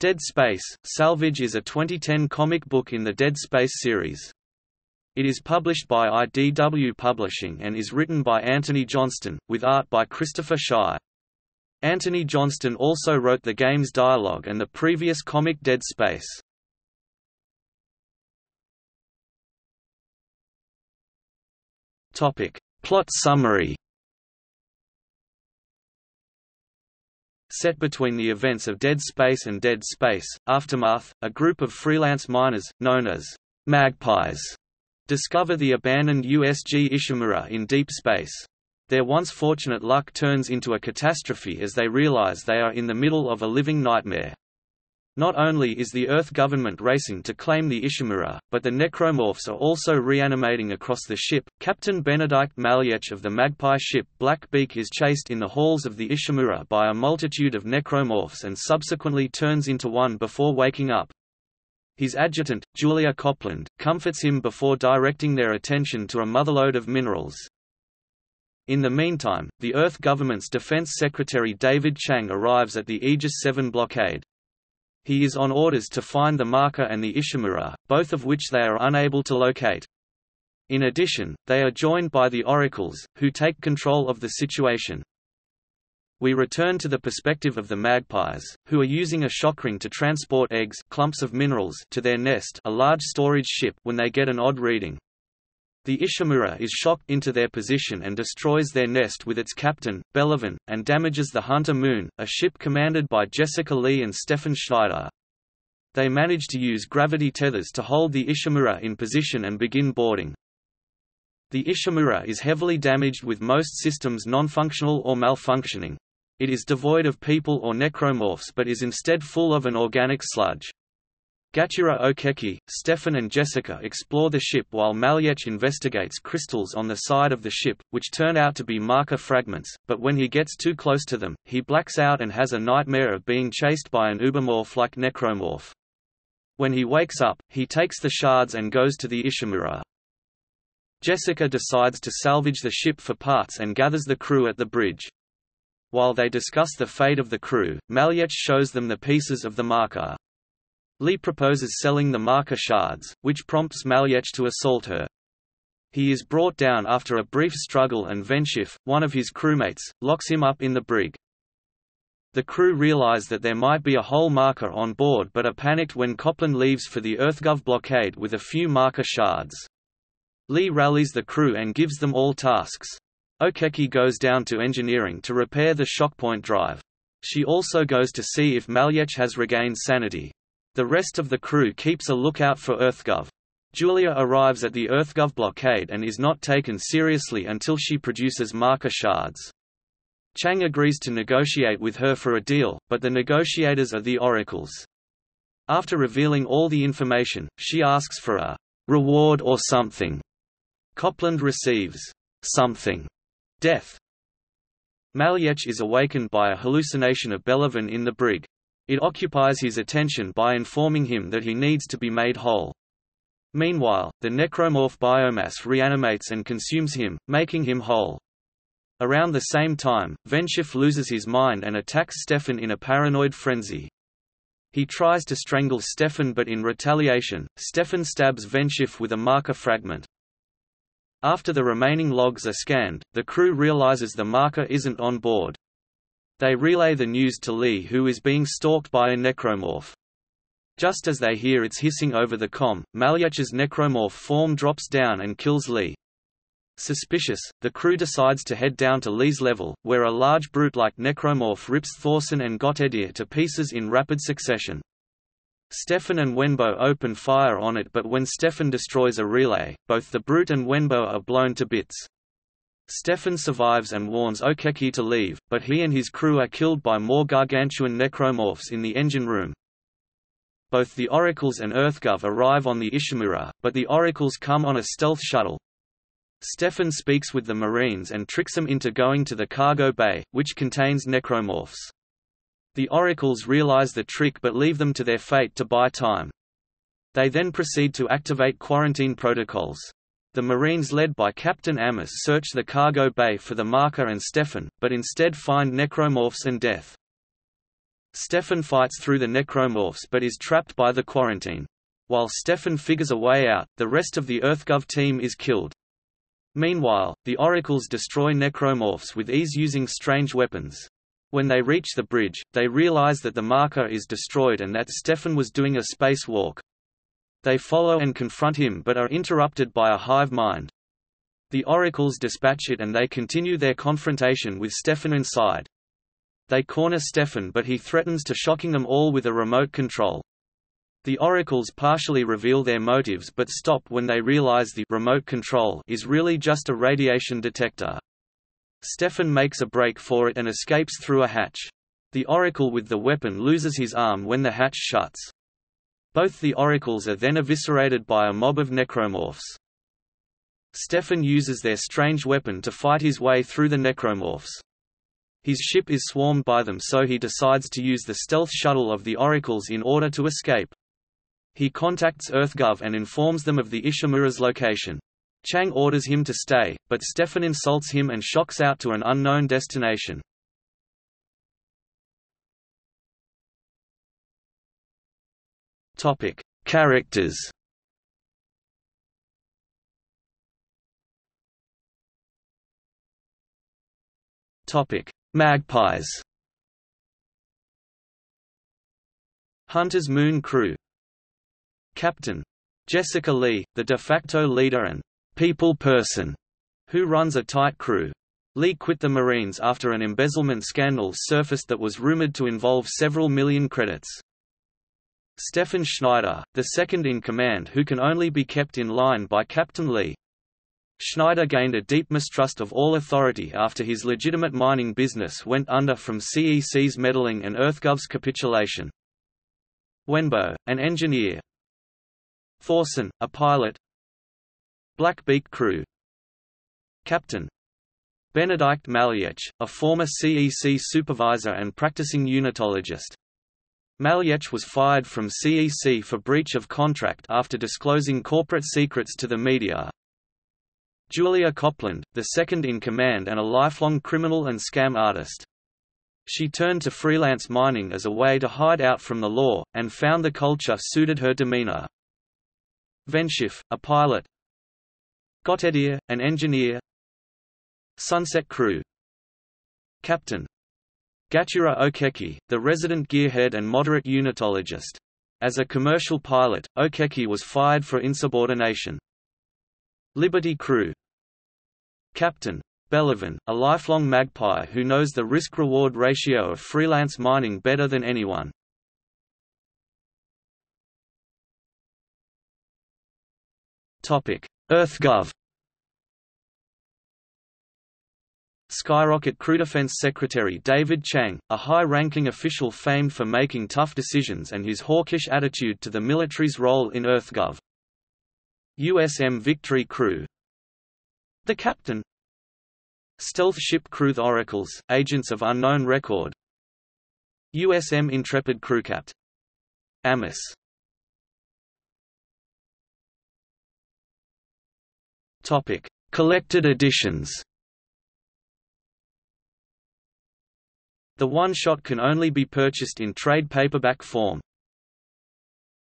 Dead Space – Salvage is a 2010 comic book in the Dead Space series. It is published by IDW Publishing and is written by Antony Johnston, with art by Christopher Shy. Antony Johnston also wrote the game's dialogue and the previous comic Dead Space. Plot summary Set between the events of Dead Space and Dead Space, Aftermath, a group of freelance miners, known as Magpies, discover the abandoned USG Ishimura in deep space. Their once fortunate luck turns into a catastrophe as they realize they are in the middle of a living nightmare. Not only is the Earth government racing to claim the Ishimura, but the necromorphs are also reanimating across the ship. Captain Benedict Malyech of the Magpie ship Blackbeak is chased in the halls of the Ishimura by a multitude of necromorphs and subsequently turns into one before waking up. His adjutant, Julia Copeland, comforts him before directing their attention to a motherlode of minerals. In the meantime, the Earth government's Defense Secretary David Chang arrives at the Aegis 7 blockade. He is on orders to find the marker and the Ishimura, both of which they are unable to locate. In addition, they are joined by the Oracles, who take control of the situation. We return to the perspective of the magpies, who are using a shockring to transport eggs clumps of minerals to their nest a large storage ship when they get an odd reading. The Ishimura is shocked into their position and destroys their nest with its captain, Belavan, and damages the Hunter Moon, a ship commanded by Jessica Lee and Stefan Schneider. They manage to use gravity tethers to hold the Ishimura in position and begin boarding. The Ishimura is heavily damaged with most systems non-functional or malfunctioning. It is devoid of people or necromorphs but is instead full of an organic sludge. Gachira Okeki, Stefan and Jessica explore the ship while Malyech investigates crystals on the side of the ship, which turn out to be marker fragments, but when he gets too close to them, he blacks out and has a nightmare of being chased by an ubermorph like Necromorph. When he wakes up, he takes the shards and goes to the Ishimura. Jessica decides to salvage the ship for parts and gathers the crew at the bridge. While they discuss the fate of the crew, Malyech shows them the pieces of the marker. Lee proposes selling the marker shards, which prompts Malyech to assault her. He is brought down after a brief struggle and Venshif, one of his crewmates, locks him up in the brig. The crew realize that there might be a whole marker on board but are panicked when Copeland leaves for the EarthGov blockade with a few marker shards. Lee rallies the crew and gives them all tasks. Okeki goes down to engineering to repair the shockpoint drive. She also goes to see if Malyech has regained sanity. The rest of the crew keeps a lookout for EarthGov. Julia arrives at the EarthGov blockade and is not taken seriously until she produces marker shards. Chang agrees to negotiate with her for a deal, but the negotiators are the oracles. After revealing all the information, she asks for a reward or something. Copeland receives something. Death. Malyech is awakened by a hallucination of Belavan in the brig. It occupies his attention by informing him that he needs to be made whole. Meanwhile, the necromorph biomass reanimates and consumes him, making him whole. Around the same time, Venshif loses his mind and attacks Stefan in a paranoid frenzy. He tries to strangle Stefan but in retaliation, Stefan stabs Venshif with a marker fragment. After the remaining logs are scanned, the crew realizes the marker isn't on board. They relay the news to Lee who is being stalked by a necromorph. Just as they hear its hissing over the com, Malyech's necromorph form drops down and kills Lee. Suspicious, the crew decides to head down to Lee's level, where a large brute-like necromorph rips Thorson and Gottedir to pieces in rapid succession. Stefan and Wenbo open fire on it but when Stefan destroys a relay, both the brute and Wenbo are blown to bits. Stefan survives and warns Okeki to leave, but he and his crew are killed by more gargantuan necromorphs in the engine room. Both the Oracles and EarthGov arrive on the Ishimura, but the Oracles come on a stealth shuttle. Stefan speaks with the Marines and tricks them into going to the cargo bay, which contains necromorphs. The Oracles realize the trick but leave them to their fate to buy time. They then proceed to activate quarantine protocols. The Marines led by Captain Amos search the cargo bay for the marker and Stefan, but instead find necromorphs and death. Stefan fights through the necromorphs but is trapped by the quarantine. While Stefan figures a way out, the rest of the EarthGov team is killed. Meanwhile, the Oracles destroy necromorphs with ease using strange weapons. When they reach the bridge, they realize that the marker is destroyed and that Stefan was doing a space walk. They follow and confront him but are interrupted by a hive mind. The Oracles dispatch it and they continue their confrontation with Stefan inside. They corner Stefan but he threatens to shocking them all with a remote control. The Oracles partially reveal their motives but stop when they realize the remote control is really just a radiation detector. Stefan makes a break for it and escapes through a hatch. The Oracle with the weapon loses his arm when the hatch shuts. Both the Oracles are then eviscerated by a mob of necromorphs. Stefan uses their strange weapon to fight his way through the necromorphs. His ship is swarmed by them so he decides to use the stealth shuttle of the Oracles in order to escape. He contacts EarthGov and informs them of the Ishimura's location. Chang orders him to stay, but Stefan insults him and shocks out to an unknown destination. Topic: Characters. Topic: Magpies. Hunter's Moon Crew. Captain Jessica Lee, the de facto leader and people person who runs a tight crew. Lee quit the Marines after an embezzlement scandal surfaced that was rumored to involve several million credits. Stefan Schneider, the second in command who can only be kept in line by Captain Lee. Schneider gained a deep mistrust of all authority after his legitimate mining business went under from CEC's meddling and EarthGov's capitulation. Wenbo, an engineer. Thorson, a pilot. Blackbeak crew. Captain. Benedikt Maljech, a former CEC supervisor and practicing unitologist. Maljech was fired from CEC for breach of contract after disclosing corporate secrets to the media, Julia Copland, the second in command and a lifelong criminal and scam artist. She turned to freelance mining as a way to hide out from the law, and found the culture suited her demeanor. Venshift, a pilot. Gottedier, an engineer. Sunset Crew. Captain Gachura Okeki, the resident gearhead and moderate unitologist. As a commercial pilot, Okeki was fired for insubordination. Liberty Crew Captain Belivan, a lifelong magpie who knows the risk-reward ratio of freelance mining better than anyone. EarthGov Skyrocket Crew Defense Secretary David Chang, a high-ranking official famed for making tough decisions and his hawkish attitude to the military's role in EarthGov. USM Victory Crew. The Captain. Stealth Ship Crew The Oracles, Agents of Unknown Record. USM Intrepid Crewcat Amos. Topic: Collected editions. The one-shot can only be purchased in trade paperback form.